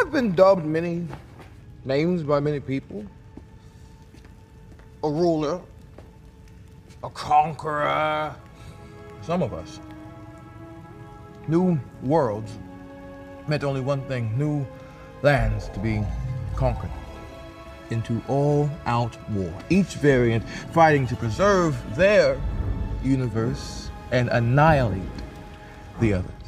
I've been dubbed many names by many people. A ruler, a conqueror, some of us. New worlds meant only one thing new lands to be conquered into all out war, each variant fighting to preserve their universe and annihilate the others.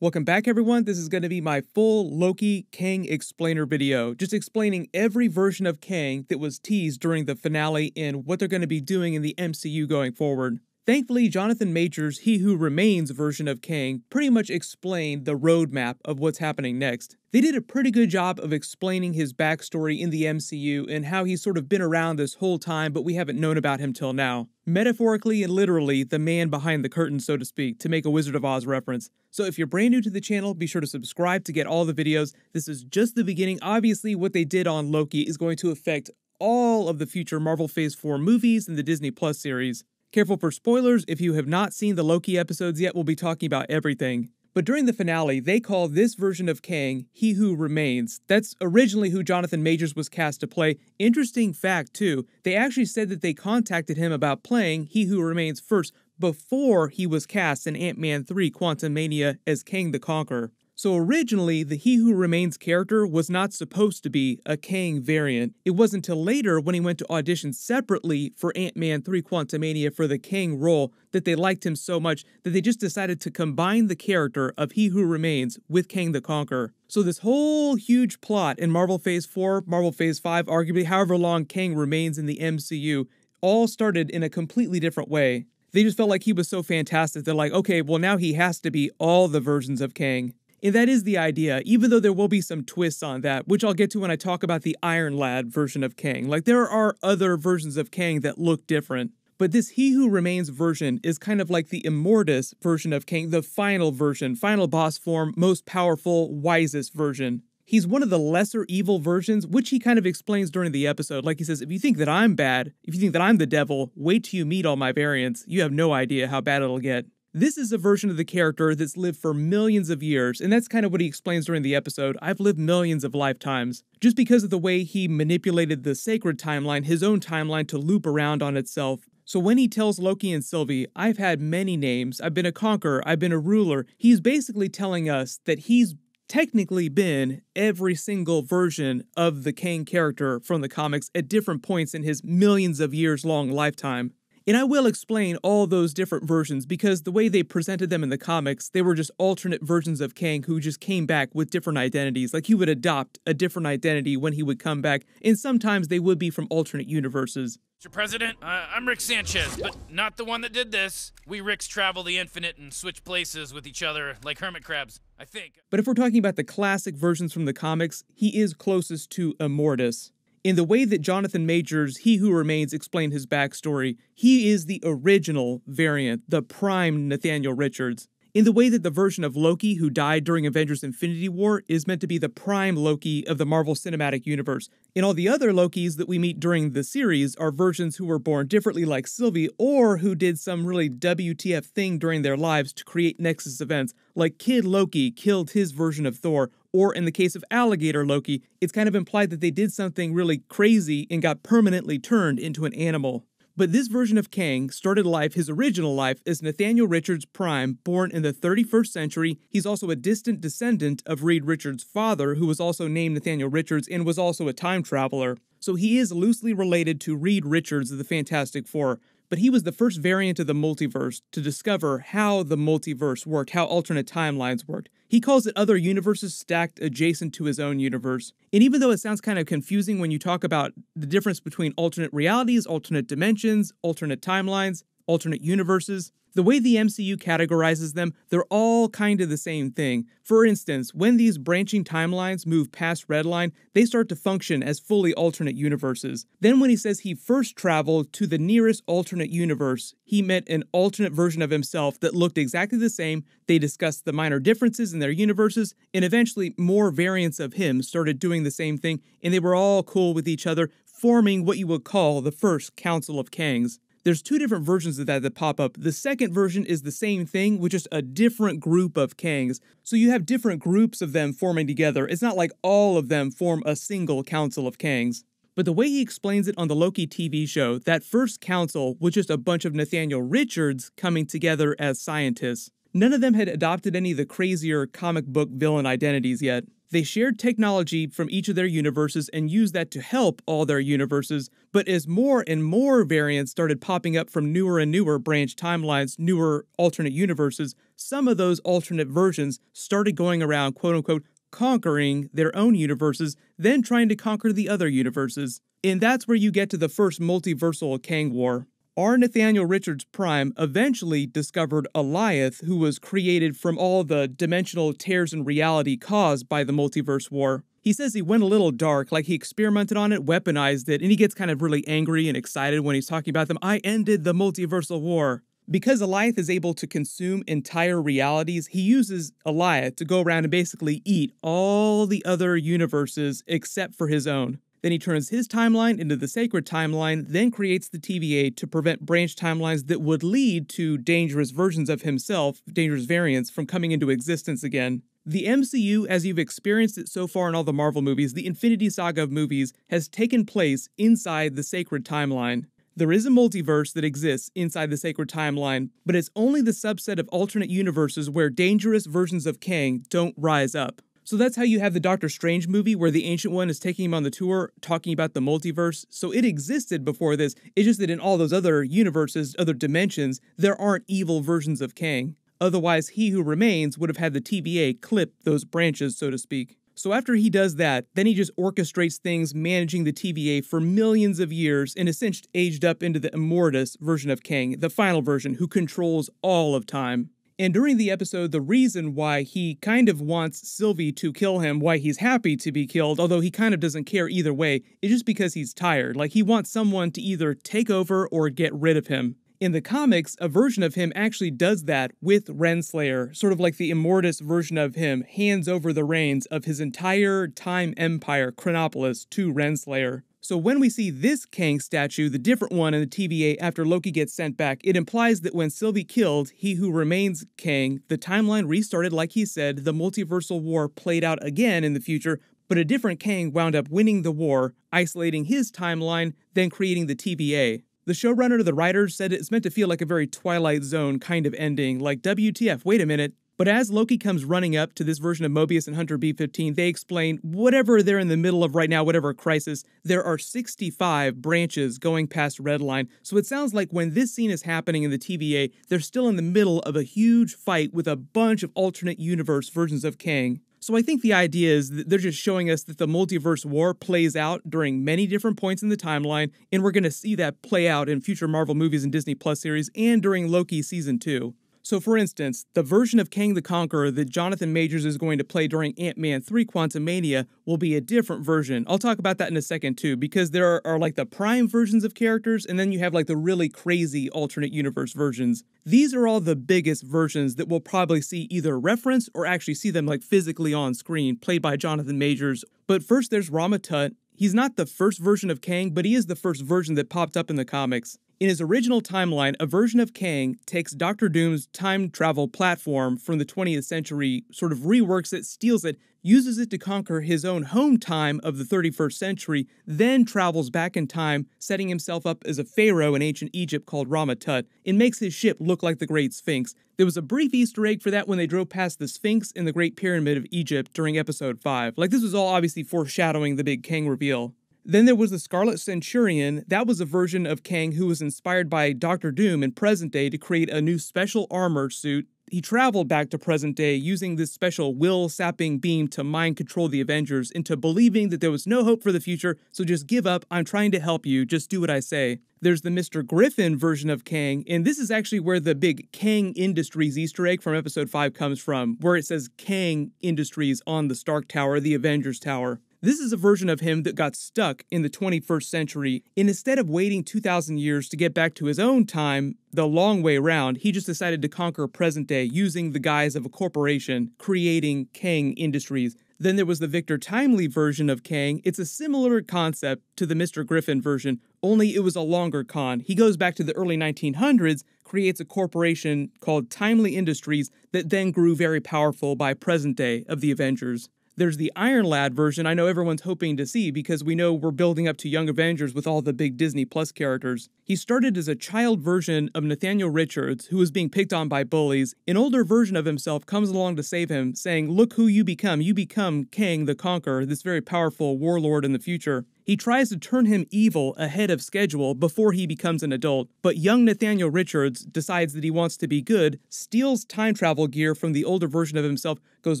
Welcome back, everyone. This is going to be my full Loki Kang explainer video, just explaining every version of Kang that was teased during the finale and what they're going to be doing in the MCU going forward. Thankfully, Jonathan Majors' He Who Remains version of Kang pretty much explained the roadmap of what's happening next. They did a pretty good job of explaining his backstory in the MCU and how he's sort of been around this whole time, but we haven't known about him till now. Metaphorically and literally, the man behind the curtain, so to speak, to make a Wizard of Oz reference. So if you're brand new to the channel, be sure to subscribe to get all the videos. This is just the beginning. Obviously, what they did on Loki is going to affect all of the future Marvel Phase 4 movies and the Disney Plus series. Careful for spoilers, if you have not seen the Loki episodes yet, we'll be talking about everything. But during the finale, they call this version of Kang He Who Remains. That's originally who Jonathan Majors was cast to play. Interesting fact, too, they actually said that they contacted him about playing He Who Remains first before he was cast in Ant Man 3 Quantumania as Kang the Conqueror. So originally, the He Who Remains character was not supposed to be a Kang variant. It wasn't until later when he went to audition separately for Ant-Man 3 Quantumania for the Kang role that they liked him so much that they just decided to combine the character of He Who Remains with Kang the Conqueror. So this whole huge plot in Marvel Phase 4, Marvel Phase 5, arguably however long Kang remains in the MCU, all started in a completely different way. They just felt like he was so fantastic. They're like, okay, well now he has to be all the versions of Kang. And that is the idea, even though there will be some twists on that, which I'll get to when I talk about the Iron Lad version of Kang. Like, there are other versions of Kang that look different. But this He Who Remains version is kind of like the Immortus version of Kang, the final version, final boss form, most powerful, wisest version. He's one of the lesser evil versions, which he kind of explains during the episode. Like he says, if you think that I'm bad, if you think that I'm the devil, wait till you meet all my variants. You have no idea how bad it'll get. This is a version of the character that's lived for millions of years, and that's kind of what he explains during the episode. I've lived millions of lifetimes. Just because of the way he manipulated the sacred timeline, his own timeline, to loop around on itself. So when he tells Loki and Sylvie, I've had many names, I've been a conqueror, I've been a ruler, he's basically telling us that he's technically been every single version of the Kang character from the comics at different points in his millions of years long lifetime. And I will explain all those different versions because the way they presented them in the comics, they were just alternate versions of Kang who just came back with different identities. Like he would adopt a different identity when he would come back, and sometimes they would be from alternate universes. Mr. President, uh, I'm Rick Sanchez, but not the one that did this. We Ricks travel the infinite and switch places with each other like hermit crabs, I think. But if we're talking about the classic versions from the comics, he is closest to Immortus. In the way that Jonathan Majors, He Who Remains, explained his backstory, he is the original variant, the prime Nathaniel Richards. In the way that the version of Loki who died during Avengers Infinity War is meant to be the prime Loki of the Marvel Cinematic Universe. and all the other Lokis that we meet during the series are versions who were born differently like Sylvie or who did some really WTF thing during their lives to create Nexus events, like Kid Loki killed his version of Thor, or in the case of Alligator Loki, it's kind of implied that they did something really crazy and got permanently turned into an animal. But this version of Kang started life, his original life, as Nathaniel Richards Prime, born in the 31st century. He's also a distant descendant of Reed Richards' father, who was also named Nathaniel Richards and was also a time traveler. So he is loosely related to Reed Richards of the Fantastic Four but he was the first variant of the multiverse to discover how the multiverse worked, how alternate timelines worked. He calls it other universes stacked adjacent to his own universe. And even though it sounds kind of confusing when you talk about the difference between alternate realities, alternate dimensions, alternate timelines, alternate universes, the way the MCU categorizes them, they're all kind of the same thing. For instance, when these branching timelines move past Redline, they start to function as fully alternate universes. Then when he says he first traveled to the nearest alternate universe, he met an alternate version of himself that looked exactly the same. They discussed the minor differences in their universes, and eventually more variants of him started doing the same thing, and they were all cool with each other, forming what you would call the first Council of Kangs. There's two different versions of that that pop up. The second version is the same thing with just a different group of Kangs. So you have different groups of them forming together. It's not like all of them form a single council of Kangs. But the way he explains it on the Loki TV show, that first council was just a bunch of Nathaniel Richards coming together as scientists. None of them had adopted any of the crazier comic book villain identities yet. They shared technology from each of their universes and used that to help all their universes, but as more and more variants started popping up from newer and newer branch timelines, newer alternate universes, some of those alternate versions started going around quote unquote conquering their own universes, then trying to conquer the other universes. And that's where you get to the first multiversal Kang War. R. Nathaniel Richards Prime eventually discovered Alioth, who was created from all the dimensional tears in reality caused by the multiverse war. He says he went a little dark, like he experimented on it, weaponized it, and he gets kind of really angry and excited when he's talking about them. I ended the multiversal war. Because Alioth is able to consume entire realities, he uses Alioth to go around and basically eat all the other universes except for his own. Then he turns his timeline into the sacred timeline, then creates the TVA to prevent branch timelines that would lead to dangerous versions of himself, dangerous variants, from coming into existence again. The MCU, as you've experienced it so far in all the Marvel movies, the Infinity Saga of movies, has taken place inside the sacred timeline. There is a multiverse that exists inside the sacred timeline, but it's only the subset of alternate universes where dangerous versions of Kang don't rise up. So that's how you have the Doctor Strange movie where the Ancient One is taking him on the tour talking about the multiverse. So it existed before this. It's just that in all those other universes, other dimensions, there aren't evil versions of Kang. Otherwise, he who remains would have had the TVA clip those branches, so to speak. So after he does that, then he just orchestrates things managing the TVA for millions of years and essentially aged up into the Immortus version of Kang, the final version, who controls all of time. And during the episode, the reason why he kind of wants Sylvie to kill him, why he's happy to be killed, although he kind of doesn't care either way, is just because he's tired. Like he wants someone to either take over or get rid of him. In the comics, a version of him actually does that with Renslayer, sort of like the Immortus version of him hands over the reins of his entire time empire, Chronopolis, to Renslayer. So when we see this Kang statue, the different one in the TVA after Loki gets sent back, it implies that when Sylvie killed He Who Remains Kang, the timeline restarted like he said, the multiversal war played out again in the future, but a different Kang wound up winning the war, isolating his timeline, then creating the TVA. The showrunner the writers said it's meant to feel like a very Twilight Zone kind of ending, like WTF, wait a minute. But as Loki comes running up to this version of Mobius and Hunter B15, they explain whatever they're in the middle of right now, whatever crisis, there are 65 branches going past Redline. So it sounds like when this scene is happening in the TVA, they're still in the middle of a huge fight with a bunch of alternate universe versions of Kang. So I think the idea is that they're just showing us that the multiverse war plays out during many different points in the timeline, and we're going to see that play out in future Marvel movies and Disney Plus series and during Loki season 2. So, for instance, the version of Kang the Conqueror that Jonathan Majors is going to play during Ant Man 3 Quantumania will be a different version. I'll talk about that in a second too, because there are, are, like the prime versions of characters, and then you have like the really crazy alternate universe versions. These are all the biggest versions that we'll probably see either reference or actually see them like physically on screen, played by Jonathan Majors. But first, there's Rama Tut. He's not the first version of Kang, but he is the first version that popped up in the comics. In his original timeline, a version of Kang takes Doctor Doom's time travel platform from the 20th century, sort of reworks it, steals it, uses it to conquer his own home time of the 31st century, then travels back in time, setting himself up as a pharaoh in ancient Egypt called Rama Tut, and makes his ship look like the Great Sphinx. There was a brief Easter egg for that when they drove past the Sphinx in the Great Pyramid of Egypt during episode 5. Like, this was all obviously foreshadowing the big Kang reveal. Then there was the Scarlet Centurion. That was a version of Kang who was inspired by Doctor Doom in present day to create a new special armor suit. He traveled back to present day using this special will sapping beam to mind control the Avengers into believing that there was no hope for the future, so just give up. I'm trying to help you. Just do what I say. There's the Mr. Gryphon version of Kang, and this is actually where the big Kang Industries Easter egg from episode 5 comes from, where it says Kang Industries on the Stark Tower, the Avengers Tower. This is a version of him that got stuck in the 21st century, and instead of waiting 2,000 years to get back to his own time, the long way around, he just decided to conquer present day using the guise of a corporation, creating Kang Industries. Then there was the Victor Timely version of Kang. It's a similar concept to the Mr. Gryphon version, only it was a longer con. He goes back to the early 1900s, creates a corporation called Timely Industries that then grew very powerful by present day of the Avengers. There's the Iron Lad version I know everyone's hoping to see because we know we're building up to Young Avengers with all the big Disney Plus characters. He started as a child version of Nathaniel Richards, who was being picked on by bullies. An older version of himself comes along to save him, saying, Look who you become. You become Kang the Conqueror, this very powerful warlord in the future. He tries to turn him evil ahead of schedule before he becomes an adult, but young Nathaniel Richards decides that he wants to be good, steals time travel gear from the older version of himself, goes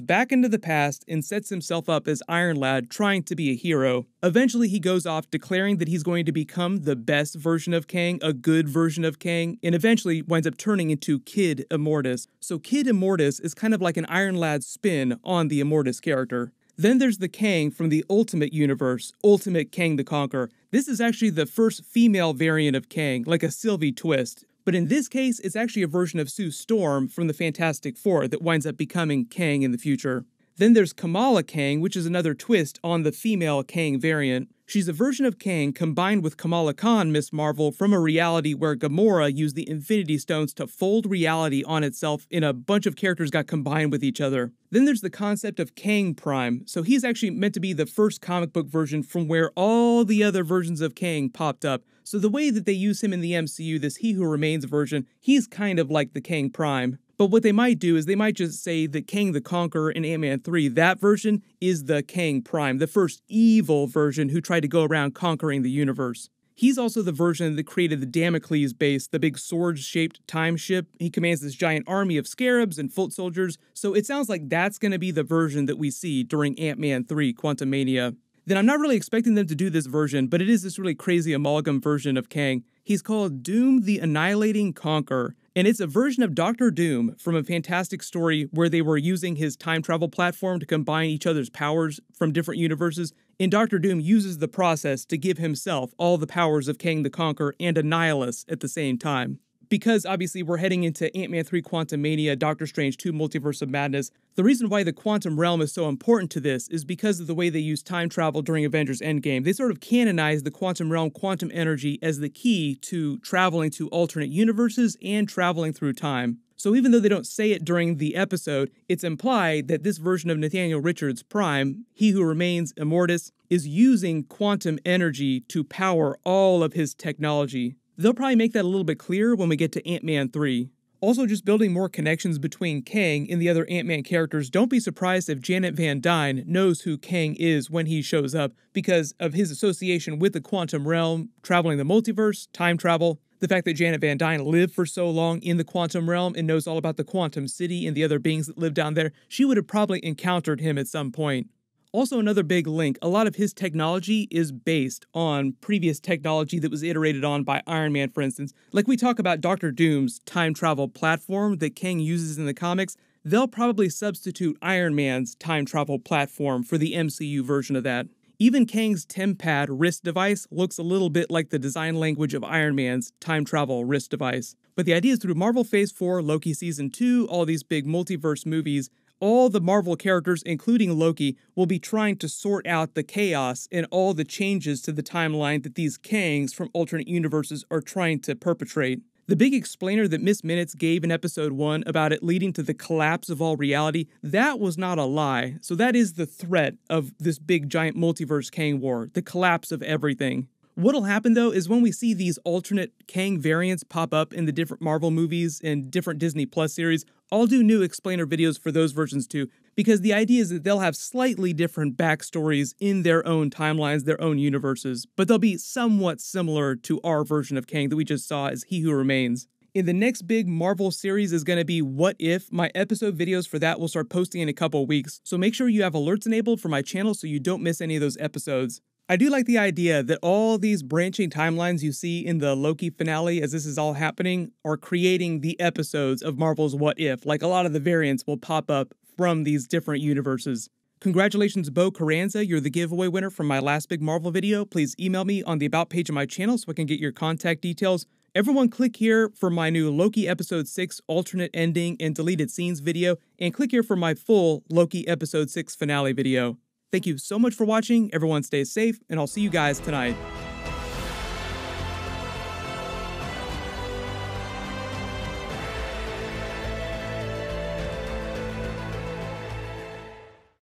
back into the past, and sets himself up as Iron Lad, trying to be a hero. Eventually, he goes off declaring that he's going to become the best version of Kang, a good version of Kang, and eventually winds up turning into Kid Immortus. So, Kid Immortus is kind of like an Iron Lad spin on the Immortus character. Then there's the Kang from the Ultimate Universe, Ultimate Kang the Conqueror. This is actually the first female variant of Kang, like a Sylvie twist. But in this case, it's actually a version of Sue Storm from the Fantastic Four that winds up becoming Kang in the future. Then there's Kamala Kang, which is another twist on the female Kang variant. She's a version of Kang combined with Kamala Khan, Miss Marvel, from a reality where Gamora used the Infinity Stones to fold reality on itself and a bunch of characters got combined with each other. Then there's the concept of Kang Prime. So he's actually meant to be the first comic book version from where all the other versions of Kang popped up. So the way that they use him in the MCU, this He Who Remains version, he's kind of like the Kang Prime. But what they might do is they might just say that Kang the Conqueror in Ant Man 3, that version is the Kang Prime, the first evil version who tried to go around conquering the universe. He's also the version that created the Damocles base, the big sword shaped time ship. He commands this giant army of scarabs and foot soldiers, so it sounds like that's going to be the version that we see during Ant Man 3 Quantumania. Then I'm not really expecting them to do this version, but it is this really crazy amalgam version of Kang. He's called Doom the Annihilating Conqueror, and it's a version of Doctor Doom from a fantastic story where they were using his time travel platform to combine each other's powers from different universes. And Doctor Doom uses the process to give himself all the powers of Kang the Conqueror and Annihilus at the same time because obviously we're heading into Ant Man 3 Quantumania, Doctor Strange 2 Multiverse of Madness, the reason why the quantum realm is so important to this is because of the way they use time travel during Avengers Endgame. They sort of canonize the quantum realm, quantum energy as the key to traveling to alternate universes and traveling through time. So even though they don't say it during the episode, it's implied that this version of Nathaniel Richards Prime, he who remains Immortus, is using quantum energy to power all of his technology. They'll probably make that a little bit clearer when we get to Ant Man 3. Also, just building more connections between Kang and the other Ant Man characters, don't be surprised if Janet Van Dyne knows who Kang is when he shows up because of his association with the quantum realm, traveling the multiverse, time travel. The fact that Janet Van Dyne lived for so long in the quantum realm and knows all about the quantum city and the other beings that live down there, she would have probably encountered him at some point. Also, another big link a lot of his technology is based on previous technology that was iterated on by Iron Man, for instance. Like we talk about Doctor Doom's time travel platform that Kang uses in the comics, they'll probably substitute Iron Man's time travel platform for the MCU version of that. Even Kang's TemPad wrist device looks a little bit like the design language of Iron Man's time travel wrist device. But the idea is through Marvel Phase 4, Loki Season 2, all these big multiverse movies, all the Marvel characters, including Loki, will be trying to sort out the chaos and all the changes to the timeline that these Kangs from alternate universes are trying to perpetrate. The big explainer that Miss Minutes gave in episode 1 about it leading to the collapse of all reality, that was not a lie. So that is the threat of this big giant multiverse Kang war, the collapse of everything. What'll happen though is when we see these alternate Kang variants pop up in the different Marvel movies and different Disney Plus series, I'll do new explainer videos for those versions too, because the idea is that they'll have slightly different backstories in their own timelines, their own universes, but they'll be somewhat similar to our version of Kang that we just saw as He Who Remains. In the next big Marvel series is going to be What If. My episode videos for that will start posting in a couple weeks, so make sure you have alerts enabled for my channel so you don't miss any of those episodes. I do like the idea that all these branching timelines you see in the Loki finale as this is all happening are creating the episodes of Marvel's What If. Like a lot of the variants will pop up from these different universes. Congratulations, Bo Carranza. You're the giveaway winner from my last big Marvel video. Please email me on the About page of my channel so I can get your contact details. Everyone click here for my new Loki Episode 6 alternate ending and deleted scenes video, and click here for my full Loki Episode 6 finale video. Thank you so much for watching, everyone stay safe, and I'll see you guys tonight.